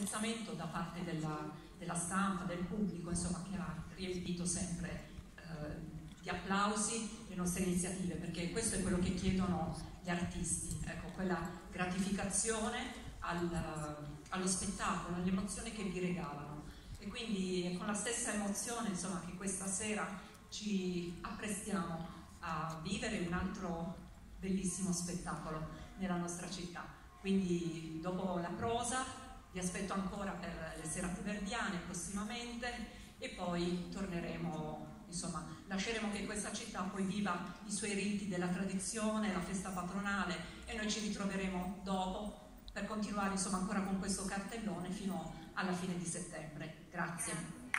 apprezzamento da parte della, della stampa, del pubblico, insomma, che ha riempito sempre eh, di applausi le nostre iniziative, perché questo è quello che chiedono gli artisti, ecco, quella gratificazione al, allo spettacolo, all'emozione che vi regalano. E quindi è con la stessa emozione insomma, che questa sera ci apprestiamo a vivere un altro bellissimo spettacolo nella nostra città. Quindi dopo la prosa vi aspetto ancora per le serate verdiane prossimamente e poi torneremo insomma, lasceremo che questa città poi viva i suoi riti della tradizione, la festa patronale e noi ci ritroveremo dopo per continuare insomma, ancora con questo cartellone fino alla fine di settembre. Grazie.